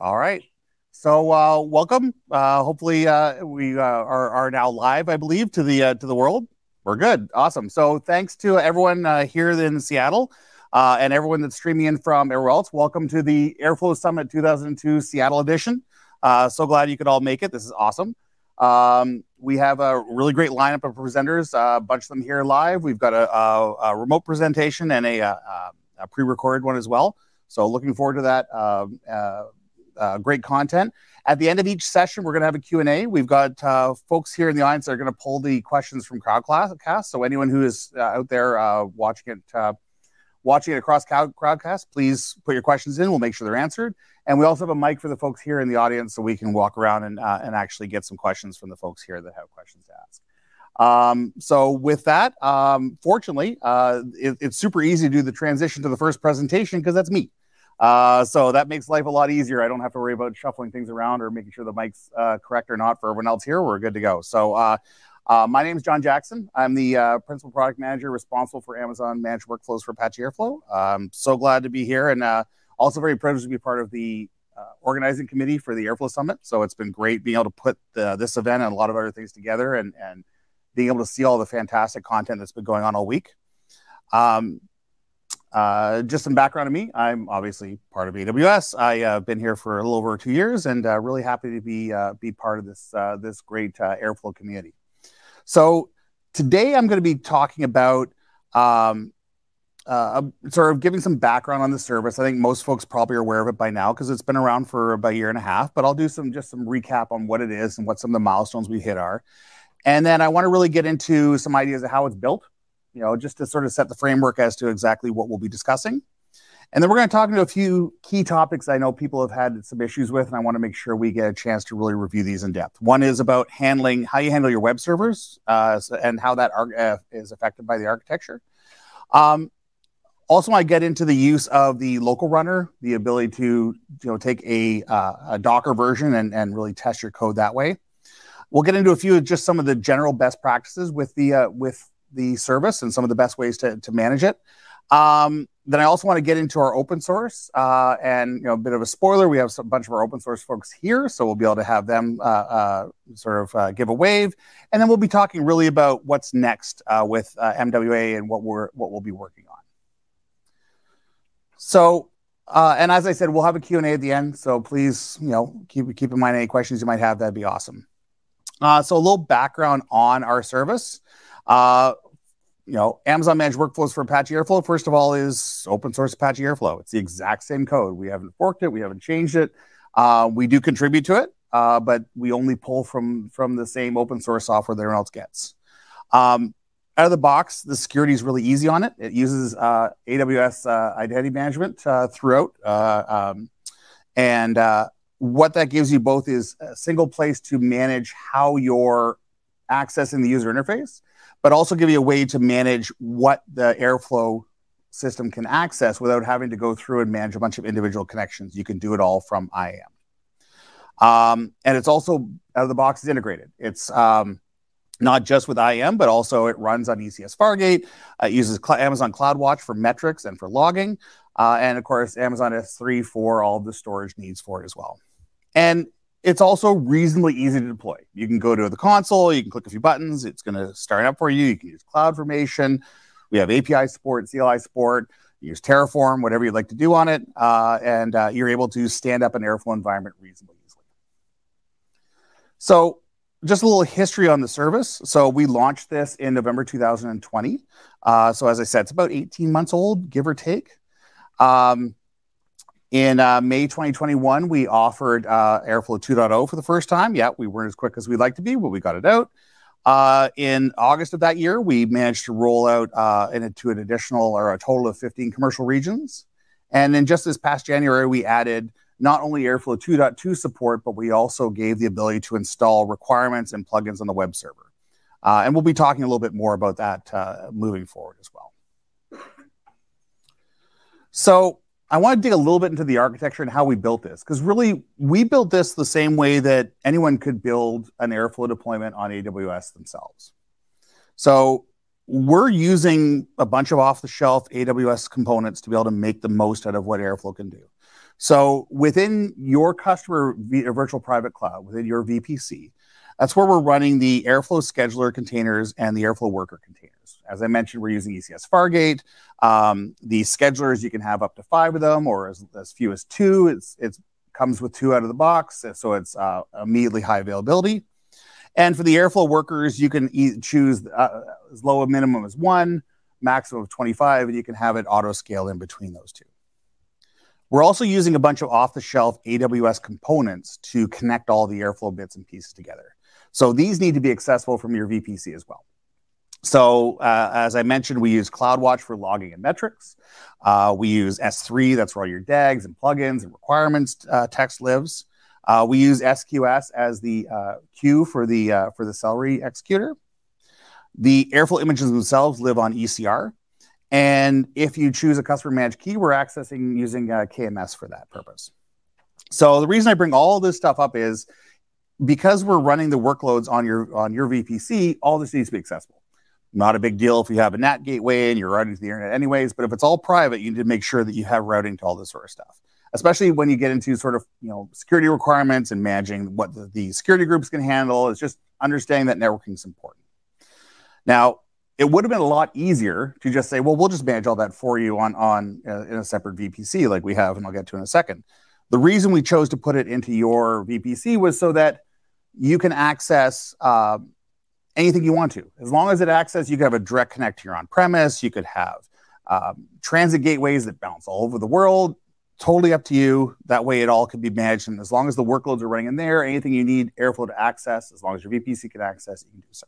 All right. So uh, welcome. Uh, hopefully uh, we uh, are, are now live, I believe, to the uh, to the world. We're good. Awesome. So thanks to everyone uh, here in Seattle and everyone that's streaming in from everywhere else. Welcome to the Airflow Summit 2002 Seattle edition. so glad you could all make it. This is awesome. Um, we have a really great lineup of presenters. a bunch of them here live. We've got a, a, a remote presentation and a, a pre-recorded one as well. So looking forward to that. Uh, uh, great content. At the end of each session, we're going to have a Q&A. We've got uh, folks here in the audience that are going to pull the questions from Crowdcast. So anyone who is uh, out there uh, watching it uh, watching it across Crowdcast, please put your questions in. We'll make sure they're answered. And we also have a mic for the folks here in the audience so we can walk around and, and actually get some questions from the folks here that have questions to ask. Um, so with that, um, fortunately, uh, it, it's super easy to do the transition to the first presentation because that's me. Uh, so that makes life a lot easier. I don't have to worry about shuffling things around or making sure the mic's uh, correct or not for everyone else here. We're good to go. So uh, uh my name is John Jackson. I'm the uh, principal product manager responsible for Amazon managed workflows for Apache Airflow. I'm so glad to be here and uh, also very privileged to be part of the organizing committee for the Airflow Summit. So it's been great being able to put the, this event and a lot of other things together and, and being able to see all the fantastic content that's been going on all week. Um, uh, just some background on me. I'm obviously part of AWS. I've uh, been here for a little over two years, and uh, really happy to be uh, be part of this uh, this great uh, Airflow community. So today I'm going to be talking about um, sort of giving some background on the service. I think most folks probably are aware of it by now because it's been around for about a year and a half. But I'll do some just some recap on what it is and what some of the milestones we hit are, and then I want to really get into some ideas of how it's built you know, just to sort of set the framework as to exactly what we'll be discussing. And then we're going to talk into a few key topics I know people have had some issues with, and I want to make sure we get a chance to really review these in depth. One is about handling how you handle your web servers uh, and how that uh, is affected by the architecture. Um, also, I get into the use of the local runner, the ability to you know take a, uh, a Docker version and, and really test your code that way. We'll get into a few of just some of the general best practices with the uh, with the service and some of the best ways to, to manage it. Um, then I also want to get into our open source uh, and you know a bit of a spoiler. We have a bunch of our open source folks here, so we'll be able to have them uh, uh, sort of uh, give a wave, and then we'll be talking really about what's next uh, with uh, MWA and what we're what we'll be working on. So, and as I said, we'll have a Q and A at the end. So please, you know, keep keep in mind any questions you might have. That'd be awesome. so a little background on our service. Uh, you know, Amazon Managed Workflows for Apache Airflow, first of all, is open source Apache Airflow. It's the exact same code. We haven't forked it, we haven't changed it. Uh, we do contribute to it, uh, but we only pull from from the same open source software that everyone else gets. Um, out of the box, the security is really easy on it. It uses uh, AWS uh, identity management uh, throughout. Uh, um, and what that gives you both is a single place to manage how you're accessing the user interface but also give you a way to manage what the Airflow system can access without having to go through and manage a bunch of individual connections. You can do it all from IAM. Um, and it's also out of the box is integrated. It's um, not just with IAM, but also it runs on ECS Fargate. Uh, it uses Cl Amazon CloudWatch for metrics and for logging. Uh, and of course, Amazon S3 for all the storage needs for it as well. And it's also reasonably easy to deploy. You can go to the console, you can click a few buttons, it's going to start up for you. You can use CloudFormation. We have API support, CLI support. use Terraform, whatever you'd like to do on it, uh, and uh, you're able to stand up an Airflow environment reasonably easily. So, just a little history on the service. So, we launched this in November 2020. Uh, so, as I said, it's about 18 months old, give or take. Um, in uh, May 2021, we offered uh, Airflow 2.0 for the first time. Yeah, we weren't as quick as we'd like to be, but we got it out. Uh, in August of that year, we managed to roll out uh, into an additional or a total of 15 commercial regions. And then just this past January, we added not only Airflow 2.2 support, but we also gave the ability to install requirements and plugins on the web server. Uh, and we'll be talking a little bit more about that uh, moving forward as well. So I want to dig a little bit into the architecture and how we built this because really we built this the same way that anyone could build an Airflow deployment on AWS themselves. So we're using a bunch of off the shelf AWS components to be able to make the most out of what Airflow can do. So within your customer uh, virtual private cloud, within your VPC, that's where we're running the Airflow scheduler containers and the Airflow worker containers. As I mentioned, we're using ECS Fargate. Um, the schedulers, you can have up to five of them or as, as few as two. It's, it comes with two out of the box, so it's uh, immediately high availability. And for the Airflow workers, you can e choose uh, as low a minimum as one, maximum of 25, and you can have it auto scale in between those two. We're also using a bunch of off the shelf AWS components to connect all the Airflow bits and pieces together. So these need to be accessible from your VPC as well. So uh, as I mentioned, we use CloudWatch for logging and metrics. Uh, we use S3, that's where all your DAGs and plugins and requirements uh, text lives. Uh, we use SQS as the uh, queue for the uh, for the Celery executor. The Airflow images themselves live on ECR. And if you choose a customer managed key, we're accessing using KMS for that purpose. So the reason I bring all this stuff up is because we're running the workloads on your on your VPC, all this needs to be accessible. Not a big deal if you have a NAT gateway and you're routing to the internet anyways, but if it's all private, you need to make sure that you have routing to all this sort of stuff. Especially when you get into sort of you know security requirements and managing what the, the security groups can handle. It's just understanding that networking is important. Now, it would have been a lot easier to just say, well, we'll just manage all that for you on, on uh, in a separate VPC like we have, and I'll get to in a second. The reason we chose to put it into your VPC was so that you can access uh, anything you want to. As long as it access, you could have a direct connect to your on-premise. You could have um, transit gateways that bounce all over the world. Totally up to you. That way, it all can be managed. And as long as the workloads are running in there, anything you need Airflow to access, as long as your VPC can access, you can do so.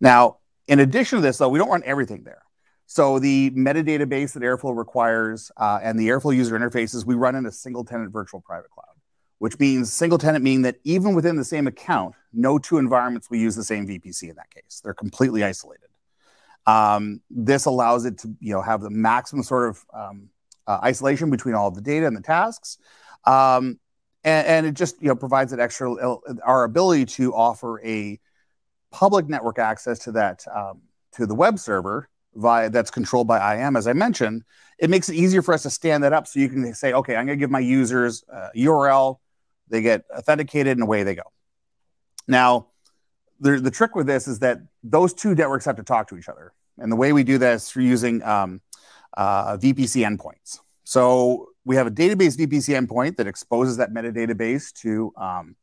Now, in addition to this, though, we don't run everything there. So the metadata base that Airflow requires uh, and the Airflow user interfaces, we run in a single tenant virtual private cloud, which means single tenant meaning that even within the same account, no two environments will use the same VPC in that case. They're completely isolated. Um, this allows it to you know have the maximum sort of um, uh, isolation between all of the data and the tasks. Um, and, and, it just you know provides that extra uh, our ability to offer a public network access to that um, to the web server via that's controlled by IAM, as I mentioned, it makes it easier for us to stand that up. So you can say, okay, I'm going to give my users a URL, they get authenticated, and away they go. Now, the, the trick with this is that those two networks have to talk to each other, and the way we do that is through using um, uh, VPC endpoints. So we have a database VPC endpoint that exposes that metadata base to um,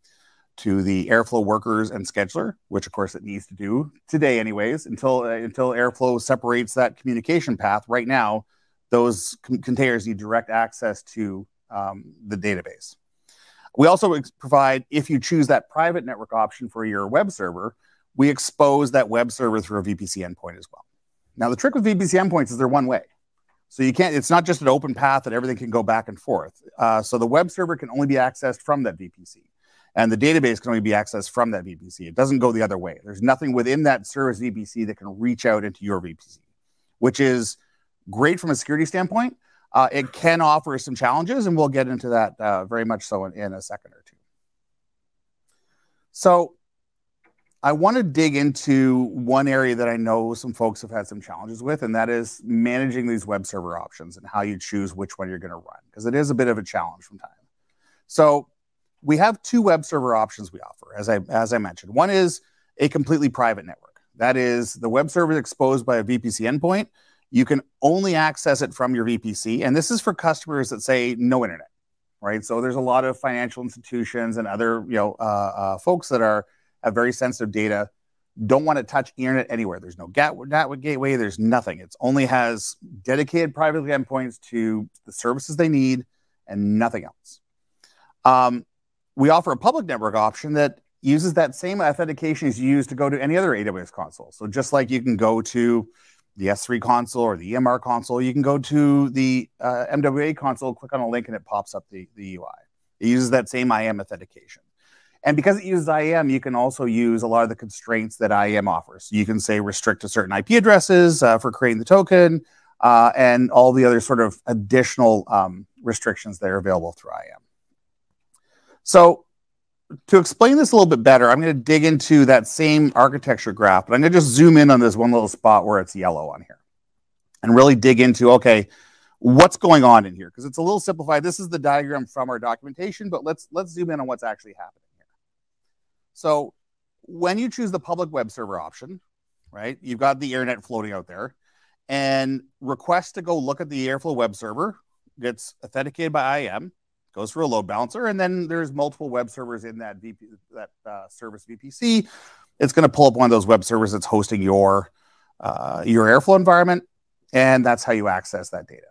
to the Airflow workers and scheduler, which of course it needs to do today, anyways, until uh, until Airflow separates that communication path. Right now, those containers need direct access to um, the database. We also provide, if you choose that private network option for your web server, we expose that web server through a VPC endpoint as well. Now, the trick with VPC endpoints is they're one way. So you can't, it's not just an open path that everything can go back and forth. Uh, so the web server can only be accessed from that VPC and the database can only be accessed from that VPC. It doesn't go the other way. There's nothing within that service VPC that can reach out into your VPC, which is great from a security standpoint. Uh, it can offer some challenges, and we'll get into that uh, very much so in, in a second or two. So, I want to dig into one area that I know some folks have had some challenges with, and that is managing these web server options and how you choose which one you're going to run, because it is a bit of a challenge from time. So, we have two web server options we offer, as I as I mentioned. One is a completely private network. That is the web server is exposed by a VPC endpoint. You can only access it from your VPC, and this is for customers that say no internet, right? So there's a lot of financial institutions and other you know uh, uh, folks that are have very sensitive data, don't want to touch internet anywhere. There's no network gateway. There's nothing. It only has dedicated private endpoints to the services they need and nothing else. Um, we offer a public network option that uses that same authentication as you use to go to any other AWS console. So just like you can go to the S3 console or the EMR console, you can go to the uh, MWA console, click on a link, and it pops up the, the UI. It uses that same IAM authentication. And because it uses IAM, you can also use a lot of the constraints that IAM offers. You can say restrict to certain IP addresses uh, for creating the token uh, and all the other sort of additional um, restrictions that are available through IAM. So to explain this a little bit better, I'm going to dig into that same architecture graph, but I'm going to just zoom in on this one little spot where it's yellow on here and really dig into, okay, what's going on in here because it's a little simplified. This is the diagram from our documentation, but let's let's zoom in on what's actually happening here. So when you choose the public web server option, right, you've got the internet floating out there, and request to go look at the Airflow web server gets authenticated by IAM, goes through a load balancer, and then there's multiple web servers in that VP, that uh, service VPC. It's going to pull up one of those web servers that's hosting your uh, your Airflow environment, and that's how you access that data.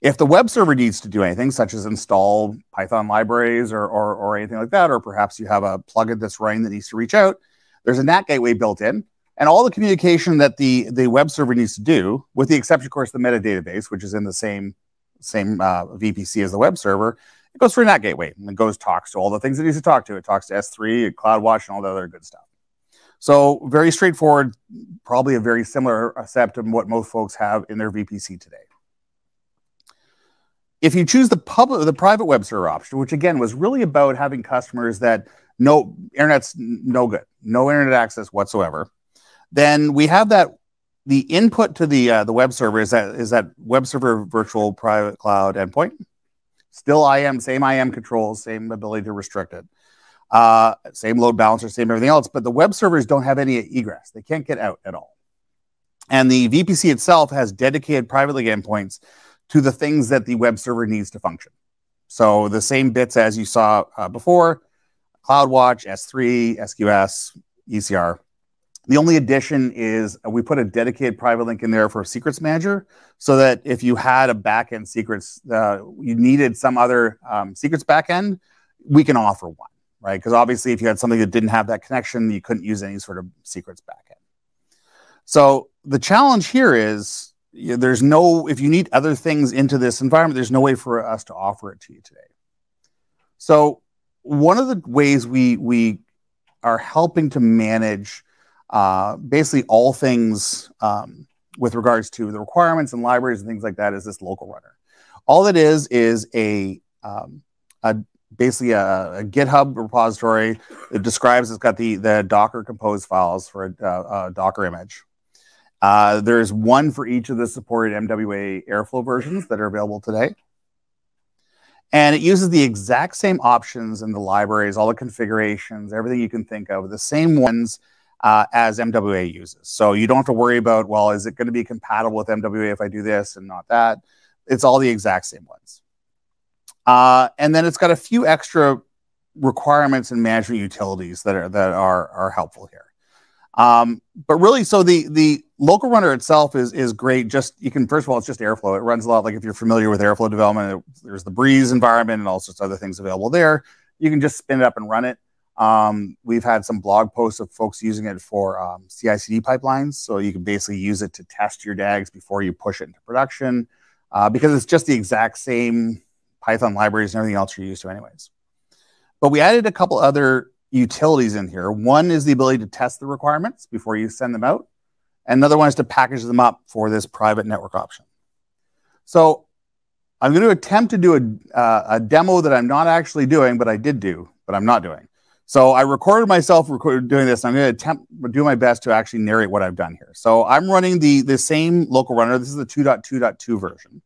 If the web server needs to do anything, such as install Python libraries or, or, or anything like that, or perhaps you have a plugin that's running that needs to reach out, there's a NAT gateway built in. And all the communication that the, the web server needs to do, with the exception, of course, the metadata base, which is in the same, same uh, VPC as the web server, it goes through a NAT gateway and it goes talks to all the things it needs to talk to. It talks to S3, CloudWatch, and all the other good stuff. So very straightforward, probably a very similar setup to what most folks have in their VPC today. If you choose the public, the private web server option, which again was really about having customers that no internet's no good, no internet access whatsoever, then we have that the input to the uh, the web server is that is that web server virtual private cloud endpoint. Still IAM, same IAM controls, same ability to restrict it. Uh, same load balancer, same everything else, but the web servers don't have any egress. They can't get out at all. And the VPC itself has dedicated private link endpoints to the things that the web server needs to function. So the same bits as you saw uh, before, CloudWatch, S3, SQS, ECR. The only addition is we put a dedicated private link in there for Secrets Manager so that if you had a backend secrets, uh, you needed some other um, secrets backend, we can offer one, right? Because obviously, if you had something that didn't have that connection, you couldn't use any sort of secrets backend. So the challenge here is there's no if you need other things into this environment there's no way for us to offer it to you today so one of the ways we we are helping to manage uh, basically all things um, with regards to the requirements and libraries and things like that is this local runner all that is is a, um, a basically a, a, github repository it describes it's got the the docker compose files for a, a docker image uh, there's one for each of the supported MWA Airflow versions that are available today. And it uses the exact same options in the libraries, all the configurations, everything you can think of, the same ones uh, as MWA uses. So you don't have to worry about, well, is it going to be compatible with MWA if I do this and not that? It's all the exact same ones. Uh, and then it's got a few extra requirements and management utilities that are that are, are helpful here. Um, but really, so the the local runner itself is is great. Just you can first of all, it's just Airflow. It runs a lot like if you're familiar with Airflow development. It, there's the Breeze environment and all sorts of other things available there. You can just spin it up and run it. Um, we've had some blog posts of folks using it for um, CI/CD pipelines, so you can basically use it to test your DAGs before you push it into production, uh, because it's just the exact same Python libraries and everything else you're used to, anyways. But we added a couple other utilities in here. One is the ability to test the requirements before you send them out. Another one is to package them up for this private network option. So I'm going to attempt to do a, uh, a demo that I'm not actually doing, but I did do, but I'm not doing. So I recorded myself recorded doing this. I'm going to attempt do my best to actually narrate what I've done here. So I'm running the, the same local runner. This is the 2.2.2 version.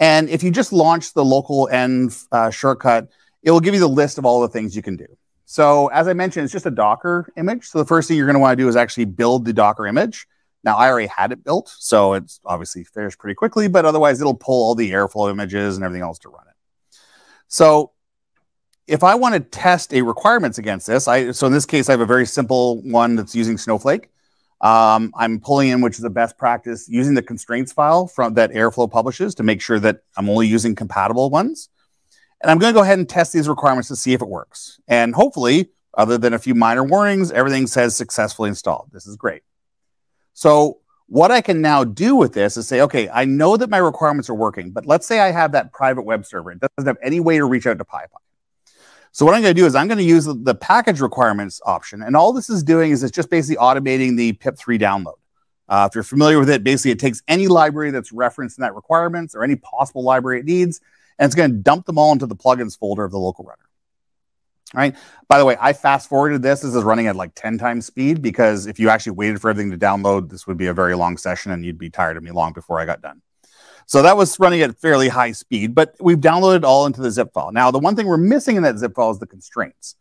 And if you just launch the local N uh, shortcut, it will give you the list of all the things you can do. So as I mentioned, it's just a Docker image. So the first thing you're going to want to do is actually build the Docker image. Now I already had it built, so it's obviously finished pretty quickly, but otherwise it'll pull all the Airflow images and everything else to run it. So if I want to test a requirements against this, I so in this case I have a very simple one that's using Snowflake. Um, I'm pulling in, which is the best practice, using the constraints file from that Airflow publishes to make sure that I'm only using compatible ones. And I'm going to go ahead and test these requirements to see if it works. And hopefully, other than a few minor warnings, everything says successfully installed. This is great. So what I can now do with this is say, okay, I know that my requirements are working, but let's say I have that private web server. It doesn't have any way to reach out to PyPI. So what I'm going to do is I'm going to use the, package requirements option. And all this is doing is it's just basically automating the pip3 download. Uh, if you're familiar with it, basically it takes any library that's referenced in that requirements or any possible library it needs, and it's going to dump them all into the plugins folder of the local runner. All right. By the way, I fast forwarded this. This is running at like 10 times speed because if you actually waited for everything to download, this would be a very long session and you'd be tired of me long before I got done. So that was running at fairly high speed, but we've downloaded all into the zip file. Now, the one thing we're missing in that zip file is the constraints.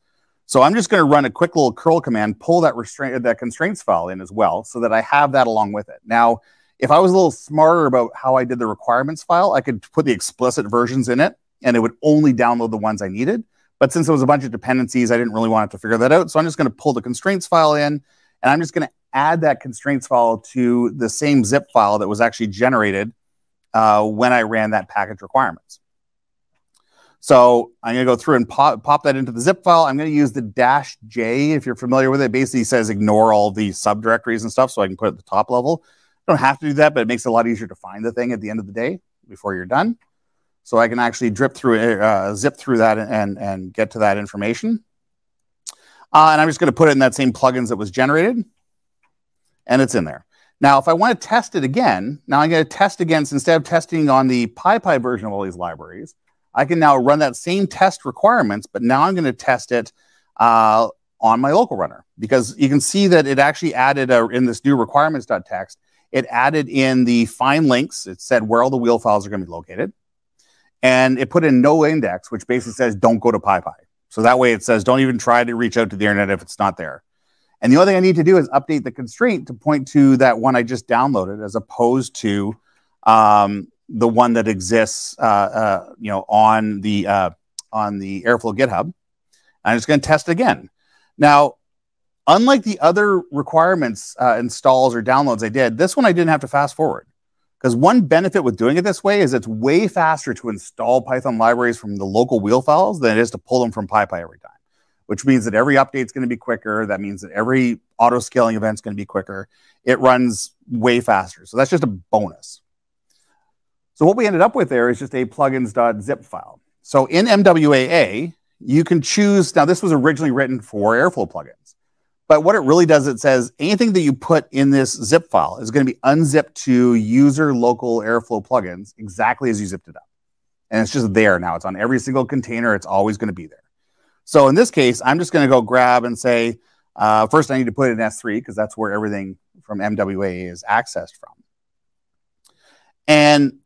So I'm just going to run a quick little curl command, pull that restraint that constraints file in as well, so that I have that along with it. Now, if I was a little smarter about how I did the requirements file, I could put the explicit versions in it, and it would only download the ones I needed. But since it was a bunch of dependencies, I didn't really want to figure that out. So I'm just going to pull the constraints file in, and I'm just going to add that constraints file to the same zip file that was actually generated uh, when I ran that package requirements. So I'm going to go through and pop, pop that into the zip file. I'm going to use the dash J, if you're familiar with it. it. Basically says ignore all the subdirectories and stuff so I can put it at the top level. You don't have to do that, but it makes it a lot easier to find the thing at the end of the day before you're done. So I can actually drip through uh, zip through that and, and get to that information. Uh, and I'm just going to put it in that same plugins that was generated. And it's in there. Now, if I want to test it again, now I'm going to test against, instead of testing on the PyPI version of all these libraries, I can now run that same test requirements, but now I'm going to test it uh, on my local runner because you can see that it actually added a, in this new requirements.txt, it added in the find links. It said where all the wheel files are going to be located. And it put in no index, which basically says don't go to PyPI. So that way it says don't even try to reach out to the internet if it's not there. And the only thing I need to do is update the constraint to point to that one I just downloaded as opposed to um, the one that exists, uh, uh, you know, on the uh, on the Airflow GitHub. I'm just going to test again. Now, unlike the other requirements uh, installs or downloads I did, this one I didn't have to fast forward. Because one benefit with doing it this way is it's way faster to install Python libraries from the local wheel files than it is to pull them from PyPI every time, which means that every update is going to be quicker. That means that every auto scaling event is going to be quicker. It runs way faster. So that's just a bonus. So what we ended up with there is just a plugins.zip file. So in MWAA, you can choose, now this was originally written for Airflow plugins, but what it really does, it says anything that you put in this zip file is going to be unzipped to user local Airflow plugins exactly as you zipped it up. And it's just there now. It's on every single container. It's always going to be there. So in this case, I'm just going to go grab and say, uh, first I need to put it in S3 because that's where everything from MWA is accessed from. And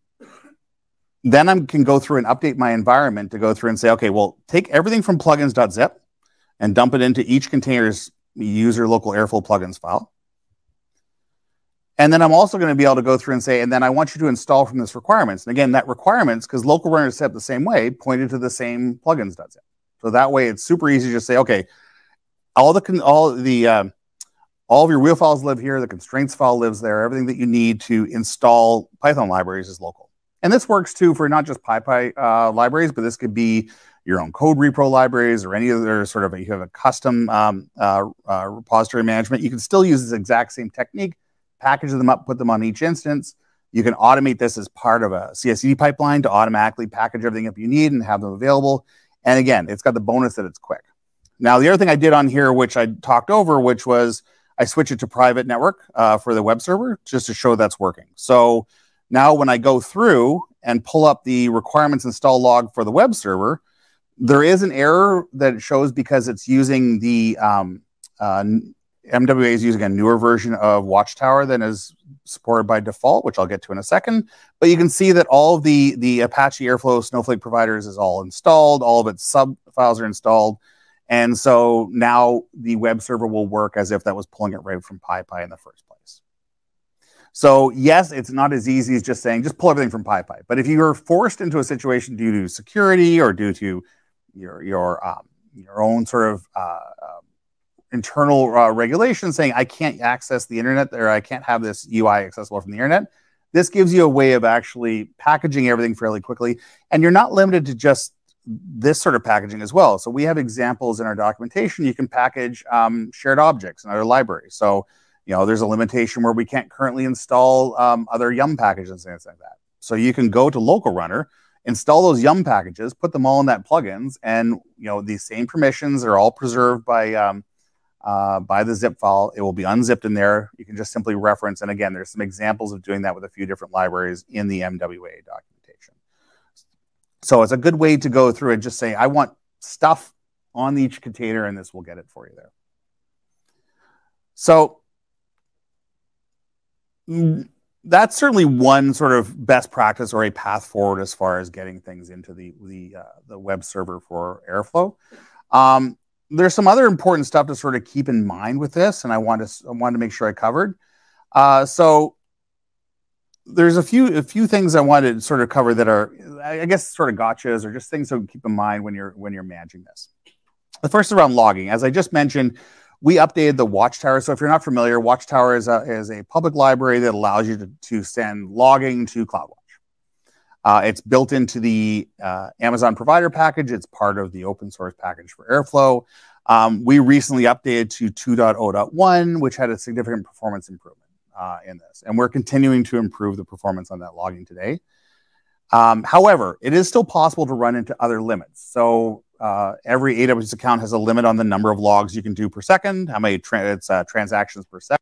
then I can go through and update my environment to go through and say, okay, well, take everything from plugins.zip and dump it into each container's user local Airflow plugins file. And then I'm also going to be able to go through and say, and then I want you to install from this requirements. And again, that requirements, because local runners set the same way, pointed to the same plugins.zip. So that way it's super easy to just say, okay, all the, all the, uh, all of your wheel files live here. The constraints file lives there. Everything that you need to install Python libraries is local. And this works too for not just PyPI uh, libraries, but this could be your own code repro libraries or any other sort of, you have a custom um, uh, uh, repository management. You can still use this exact same technique, package them up, put them on each instance. You can automate this as part of a CI/CD pipeline to automatically package everything up you need and have them available. And again, it's got the bonus that it's quick. Now, the other thing I did on here, which I talked over, which was I switch it to private network uh, for the web server just to show that's working. So now, when I go through and pull up the requirements install log for the web server, there is an error that it shows because it's using the um, uh, MWA is using a newer version of Watchtower than is supported by default, which I'll get to in a second. But you can see that all of the, the Apache Airflow Snowflake providers is all installed. All of its sub files are installed. And so now the web server will work as if that was pulling it right from PyPI in the first place. So yes, it's not as easy as just saying just pull everything from PyPI. But if you're forced into a situation due to security or due to your your um, your own sort of uh, uh, internal uh, regulation saying I can't access the internet or I can't have this UI accessible from the internet, this gives you a way of actually packaging everything fairly quickly, and you're not limited to just this sort of packaging as well. So we have examples in our documentation. You can package um, shared objects in other libraries. So you know, there's a limitation where we can't currently install um, other Yum packages and things like that. So you can go to local runner, install those Yum packages, put them all in that plugins, and you know these same permissions are all preserved by um, uh, by the zip file. It will be unzipped in there. You can just simply reference. And again, there's some examples of doing that with a few different libraries in the MWA documentation. So it's a good way to go through and just say, I want stuff on each container, and this will get it for you there. So that's certainly one sort of best practice or a path forward as far as getting things into the the, uh, the web server for Airflow. Um, there's some other important stuff to sort of keep in mind with this, and I want to I wanted to make sure I covered. Uh, so there's a few a few things I wanted to sort of cover that are I guess sort of gotchas or just things to keep in mind when you're when you're managing this. The first is around logging. As I just mentioned, we updated the Watchtower. So if you're not familiar, Watchtower is a, is a public library that allows you to, to send logging to CloudWatch. Uh, it's built into the uh, Amazon provider package. It's part of the open source package for Airflow. Um, we recently updated to 2.0.1, which had a significant performance improvement uh, in this. And we're continuing to improve the performance on that logging today. Um, however, it is still possible to run into other limits. So uh, every AWS account has a limit on the number of logs you can do per second, how many tra it's, uh, transactions per second.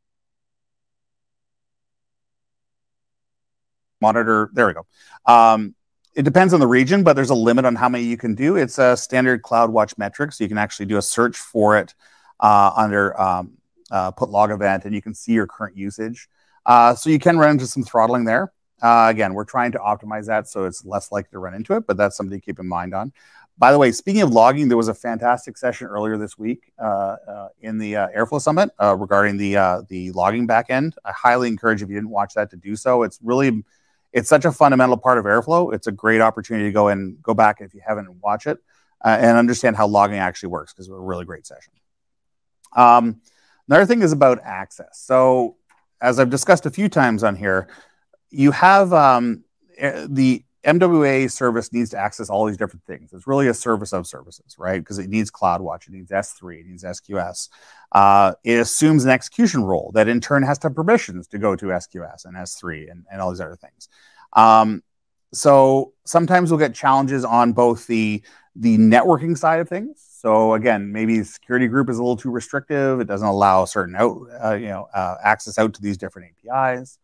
Monitor, there we go. Um, it depends on the region, but there's a limit on how many you can do. It's a standard CloudWatch metric, so you can actually do a search for it uh, under um, uh, put log event, and you can see your current usage. Uh, so you can run into some throttling there. Uh, again, we're trying to optimize that so it's less likely to run into it, but that's something to keep in mind on. By the way, speaking of logging, there was a fantastic session earlier this week uh, uh, in the Airflow Summit regarding the the logging backend. I highly encourage if you didn't watch that to do so. It's really it's such a fundamental part of Airflow. It's a great opportunity to go and go back if you haven't watched it uh, and understand how logging actually works because it was a really great session. Um, another thing is about access. So as I've discussed a few times on here, you have um, eh, the MWA service needs to access all these different things. It's really a service of services, right? Because it needs CloudWatch, it needs S3, it needs SQS. Uh, it assumes an execution role that in turn has to have permissions to go to SQS and S3 and, and all these other things. Um, so sometimes we'll get challenges on both the the networking side of things. So again, maybe security group is a little too restrictive. It doesn't allow certain out, uh, you know, uh, access out to these different APIs.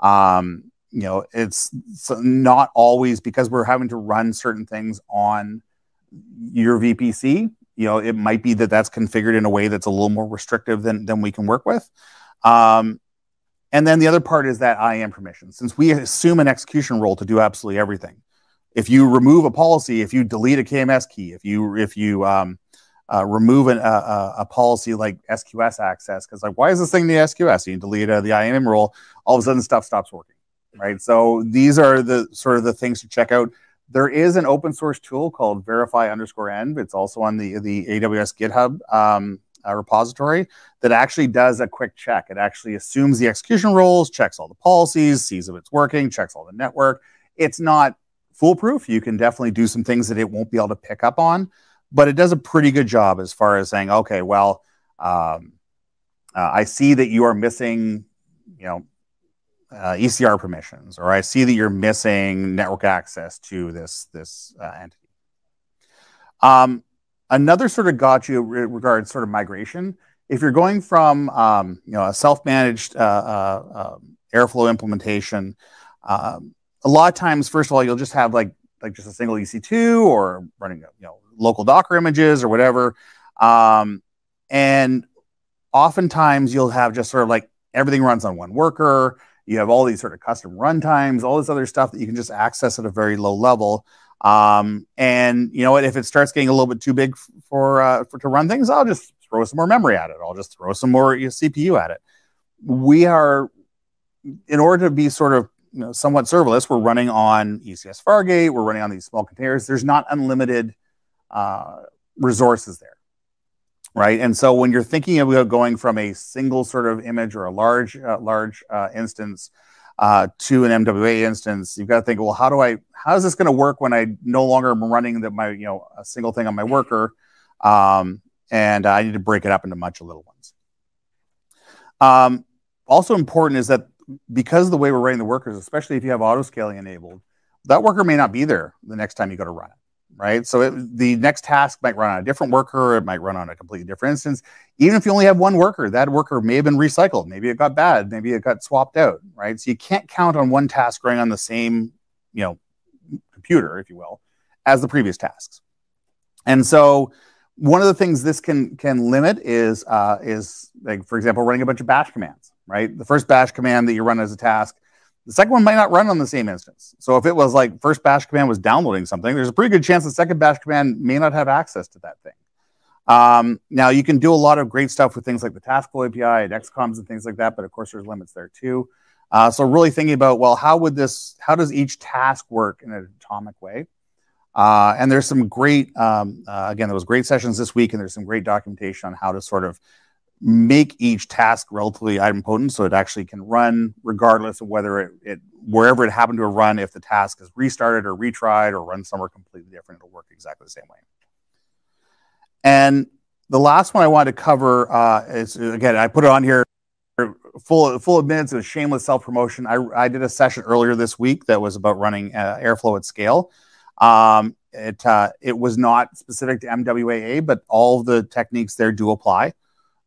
Um, you know, it's, not always because we're having to run certain things on your VPC. You know, it might be that that's configured in a way that's a little more restrictive than than we can work with. Um, and then the other part is that IAM permission. Since we assume an execution role to do absolutely everything, if you remove a policy, if you delete a KMS key, if you if you um, uh, remove an, a policy like SQS access, because like why is this thing the SQS? You delete uh, the IAM role, all of a sudden stuff stops working right? So these are the sort of the things to check out. There is an open source tool called verify underscore env. It's also on the, the AWS GitHub um, uh, repository that actually does a quick check. It actually assumes the execution roles, checks all the policies, sees if it's working, checks all the network. It's not foolproof. You can definitely do some things that it won't be able to pick up on, but it does a pretty good job as far as saying, okay, well, um, uh, I see that you are missing, you know, uh, ECR permissions, or I see that you're missing network access to this this uh, entity. Um, another sort of gotcha regards sort of migration. If you're going from um, you know a self-managed uh, uh um, Airflow implementation, um, a lot of times, first of all, you'll just have like like just a single EC2 or running you know local Docker images or whatever, um, and oftentimes you'll have just sort of like everything runs on one worker you have all these sort of custom runtimes, all this other stuff that you can just access at a very low level. Um, and you know what? If it starts getting a little bit too big for, uh, for to run things, I'll just throw some more memory at it. I'll just throw some more CPU at it. We are, in order to be sort of you know, somewhat serverless, we're running on ECS Fargate. We're running on these small containers. There's not unlimited uh, resources there right? And so when you're thinking about going from a single sort of image or a large, uh, large uh, instance uh, to an MWA instance, you've got to think, well, how do I, how is this going to work when I no longer am running that my, you know, a single thing on my worker, um, and I need to break it up into much of little ones. Um, also important is that because of the way we're writing the workers, especially if you have auto scaling enabled, that worker may not be there the next time you go to run it right? So it, the next task might run on a different worker, it might run on a completely different instance. Even if you only have one worker, that worker may have been recycled. Maybe it got bad, maybe it got swapped out, right? So you can't count on one task running on the same, you know, computer, if you will, as the previous tasks. And so one of the things this can can limit is uh, is like for example running a bunch of bash commands, right? The first bash command that you run as a task the second one might not run on the same instance. So if it was like first bash command was downloading something, there's a pretty good chance the second bash command may not have access to that thing. Um, now you can do a lot of great stuff with things like the Taskflow API and XComs and things like that, but of course there's limits there too. Uh, so really thinking about well, how would this, how does each task work in an atomic way? Uh, and there's some great, um, uh, again, there was great sessions this week, and there's some great documentation on how to sort of make each task relatively idempotent so it actually can run regardless of whether it, it wherever it happened to run, if the task is restarted or retried or run somewhere completely different, it'll work exactly the same way. And the last one I wanted to cover uh, is again, I put it on here full full of minutes of shameless self promotion. I, I did a session earlier this week that was about running uh, airflow at scale. Um, it uh, it was not specific to MWAA, but all the techniques there do apply.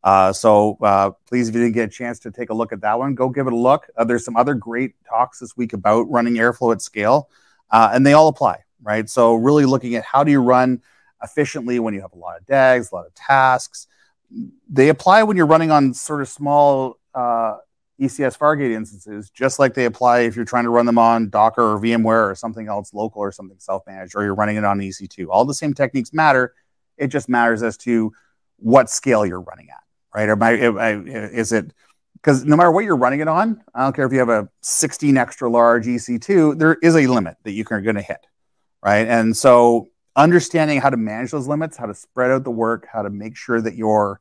Uh, so uh, please, if you didn't get a chance to take a look at that one, go give it a look. Uh, there's some other great talks this week about running airflow at scale, uh, and they all apply, right? So really looking at how do you run efficiently when you have a lot of DAGs, a lot of tasks. They apply when you're running on sort of small uh, ECS Fargate instances, just like they apply if you're trying to run them on Docker or VMware or something else local or something self-managed, or you're running it on EC2. All the same techniques matter. It just matters as to what scale you're running at right? Or is it because no matter what you're running it on, I don't care if you have a 16 extra large EC2, there is a limit that you are going to hit, right? And so understanding how to manage those limits, how to spread out the work, how to make sure that your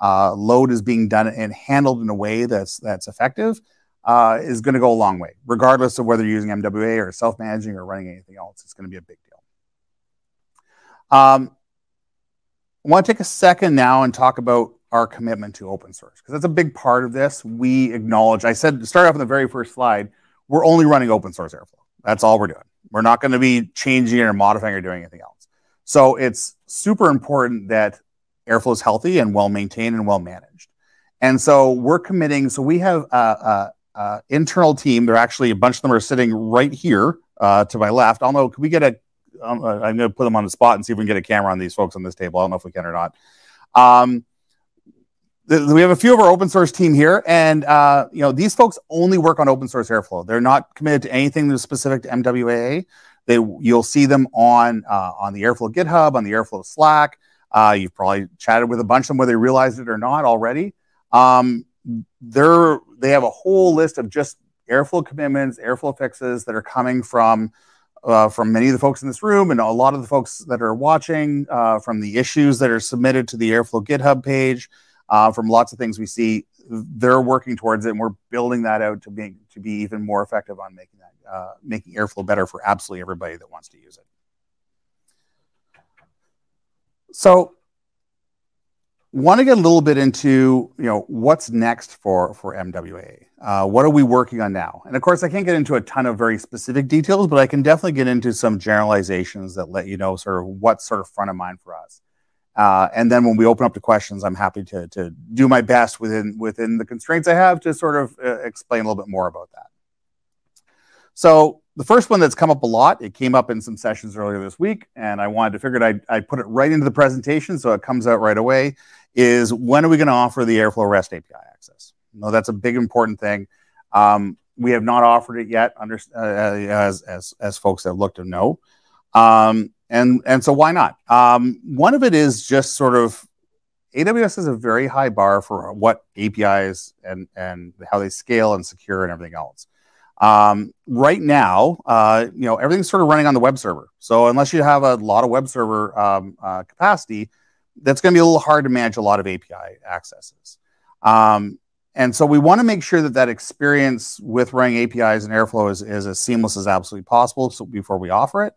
uh, load is being done and handled in a way that's that's effective uh, is going to go a long way, regardless of whether you're using MWA or self-managing or running anything else. It's going to be a big deal. Um, I want to take a second now and talk about our commitment to open source because that's a big part of this. We acknowledge, I said, start off in the very first slide, we're only running open source Airflow. That's all we're doing. We're not going to be changing it or modifying or doing anything else. So it's super important that Airflow is healthy and well maintained and well managed. And so we're committing. So we have a, a, a internal team. They're actually a bunch of them are sitting right here uh, to my left. I don't know. Can we get a? I'm going to put them on the spot and see if we can get a camera on these folks on this table. I don't know if we can or not. Um, we have a few of our open source team here, and uh, you know these folks only work on open source Airflow. They're not committed to anything that's specific to MWAA. They you'll see them on uh, on the Airflow GitHub, on the Airflow Slack. Uh, you've probably chatted with a bunch of them, whether they realized it or not already. Um, they're they have a whole list of just Airflow commitments, Airflow fixes that are coming from uh, from many of the folks in this room and a lot of the folks that are watching uh, from the issues that are submitted to the Airflow GitHub page uh, from lots of things we see. They're working towards it, and we're building that out to be to be even more effective on making that uh, making airflow better for absolutely everybody that wants to use it. So, want to get a little bit into you know what's next for for MWA. Uh, what are we working on now? And of course, I can't get into a ton of very specific details, but I can definitely get into some generalizations that let you know sort of what's sort of front of mind for us. Uh, and then when we open up to questions, I'm happy to, to do my best within, within the constraints I have to sort of uh, explain a little bit more about that. So the first one that's come up a lot, it came up in some sessions earlier this week, and I wanted to figure I'd, I'd put it right into the presentation so it comes out right away, is when are we going to offer the Airflow REST API access? No, that's a big important thing. Um, we have not offered it yet, under, uh, as, as, as folks have looked to know. Um, and and so why not? Um, one of it is just sort of AWS has a very high bar for what APIs and and how they scale and secure and everything else. Um, right now, uh, you know, everything's sort of running on the web server. So unless you have a lot of web server um, uh, capacity, that's going to be a little hard to manage a lot of API accesses. Um, and so we want to make sure that that experience with running APIs and Airflow is, is as seamless as absolutely possible so before we offer it.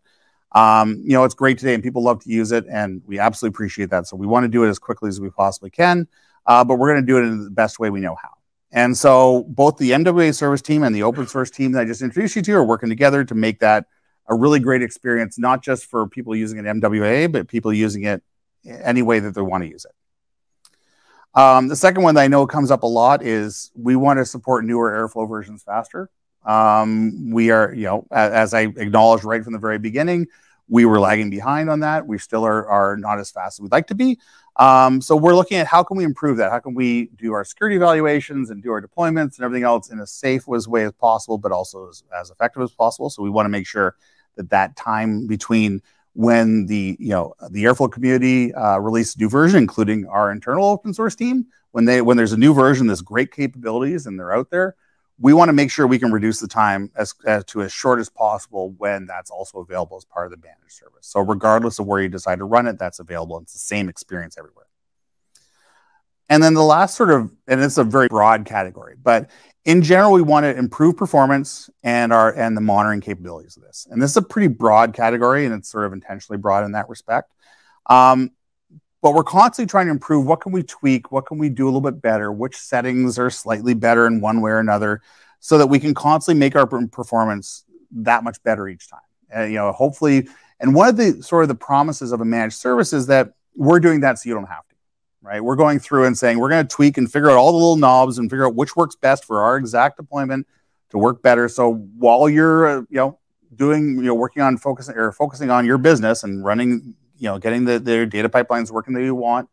Um, you know, it's great today and people love to use it, and we absolutely appreciate that. So we want to do it as quickly as we possibly can, uh, but we're going to do it in the best way we know how. And so both the MWA service team and the open source team that I just introduced you to are working together to make that a really great experience, not just for people using it MWA, but people using it any way that they want to use it. Um, the second one that I know comes up a lot is we want to support newer Airflow versions faster. Um, we are, you know, as, as I acknowledged right from the very beginning, we were lagging behind on that. We still are, are not as fast as we'd like to be. Um, so we're looking at how can we improve that? How can we do our security evaluations and do our deployments and everything else in as safe as way as possible, but also as, as effective as possible. So we want to make sure that that time between when the you know the airflow community uh, released a new version, including our internal open source team, when they when there's a new version, there's great capabilities and they're out there we want to make sure we can reduce the time as, as, to as short as possible when that's also available as part of the managed service. So regardless of where you decide to run it, that's available. It's the same experience everywhere. And then the last sort of, and it's a very broad category, but in general, we want to improve performance and our and the monitoring capabilities of this. And this is a pretty broad category, and it's sort of intentionally broad in that respect. Um, but we're constantly trying to improve. What can we tweak? What can we do a little bit better? Which settings are slightly better in one way or another so that we can constantly make our performance that much better each time. Uh, you know hopefully and one of the sort of the promises of a managed service is that we're doing that so you don't have to right? We're going through and saying we're going to tweak and figure out all the little knobs and figure out which works best for our exact deployment to work better. So while you're uh, you know doing you know working on focusing or focusing on your business and running you know, getting the, their data pipelines working that you want.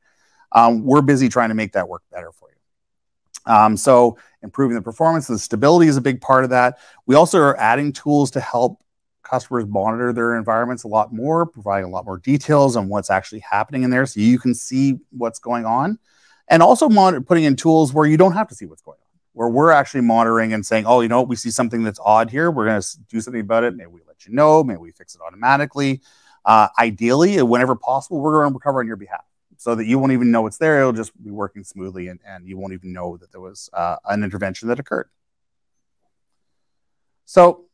Um, we're busy trying to make that work better for you. Um, so improving the performance, the stability is a big part of that. We also are adding tools to help customers monitor their environments a lot more, providing a lot more details on what's actually happening in there so you can see what's going on. And also monitor, putting in tools where you don't have to see what's going on, where we're actually monitoring and saying, oh, you know, we see something that's odd here. We're going to do something about it. Maybe we let you know. Maybe we fix it automatically. Uh, ideally, whenever possible, we're going to recover on your behalf so that you won't even know it's there. It'll just be working smoothly and, and you won't even know that there was uh, an intervention that occurred. So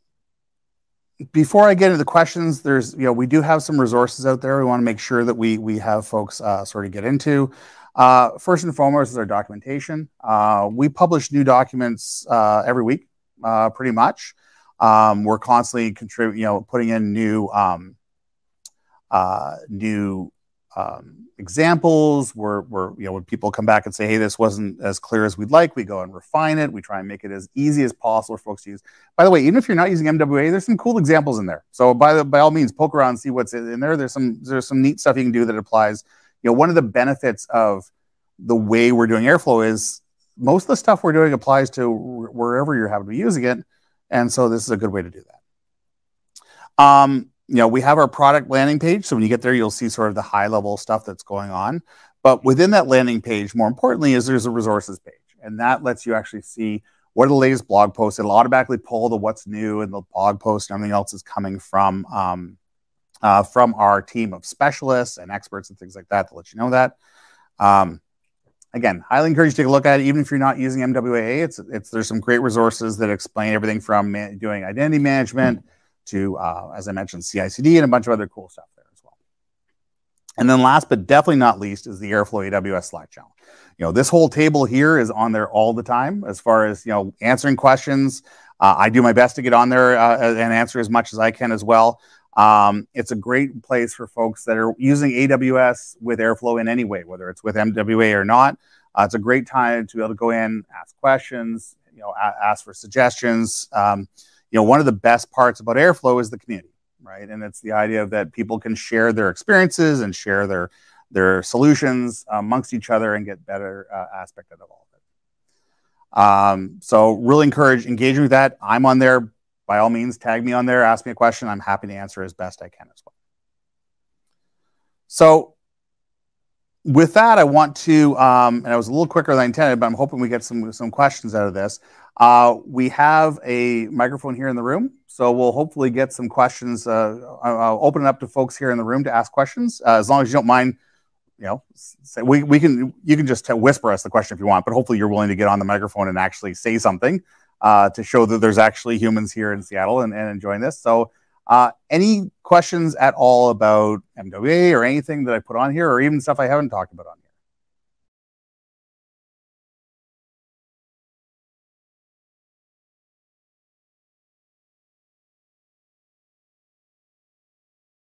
before I get into the questions, there's, you know, we do have some resources out there. We want to make sure that we, we have folks uh, sort of get into. Uh, first and foremost is our documentation. Uh, we publish new documents uh, every week, uh, pretty much. Um, we're constantly contributing, you know, putting in new um, uh, new um, examples where, where, you know, when people come back and say, hey, this wasn't as clear as we'd like, we go and refine it. We try and make it as easy as possible for folks to use. By the way, even if you're not using MWAA, there's some cool examples in there. So by, the, by all means, poke around and see what's in there. There's some, there's some neat stuff you can do that applies. You know, one of the benefits of the way we're doing Airflow is most of the stuff we're doing applies to wherever you're having to be using it. And so this is a good way to do that. Um, you know, we have our product landing page. So when you get there, you'll see sort of the high level stuff that's going on. But within that landing page, more importantly, is there's a resources page. And that lets you actually see what are the latest blog posts. It'll automatically pull the what's new and the blog post and everything else is coming from um, uh, from our team of specialists and experts and things like that to let you know that. Um, again, highly encourage you to take a look at it, even if you're not using MWAA. It's, it's there's some great resources that explain everything from doing identity management. Mm -hmm to, uh, as I mentioned, CI/CD and a bunch of other cool stuff there as well. And then last but definitely not least is the Airflow AWS Slack channel. You know, this whole table here is on there all the time as far as, you know, answering questions. Uh, I do my best to get on there uh, and answer as much as I can as well. Um, it's a great place for folks that are using AWS with Airflow in any way, whether it's with MWAA or not. Uh, it's a great time to be able to go in, ask questions, you know, ask for suggestions. Um, you know, one of the best parts about Airflow is the community, right? And it's the idea that people can share their experiences and share their their solutions amongst each other and get better uh, aspect out of all of it. Um, so really encourage engaging with that. I'm on there. By all means, tag me on there, ask me a question. I'm happy to answer as best I can as well. So with that, I want to, um, and I was a little quicker than I intended, but I'm hoping we get some some questions out of this. Uh, we have a microphone here in the room, so we'll hopefully get some questions. Uh, I'll open it up to folks here in the room to ask questions, uh, as long as you don't mind. You know, say, we we can you can just whisper us the question if you want, but hopefully you're willing to get on the microphone and actually say something uh, to show that there's actually humans here in Seattle and, and enjoying this. So. Uh, any questions at all about MWAA or anything that I put on here, or even stuff I haven't talked about on here?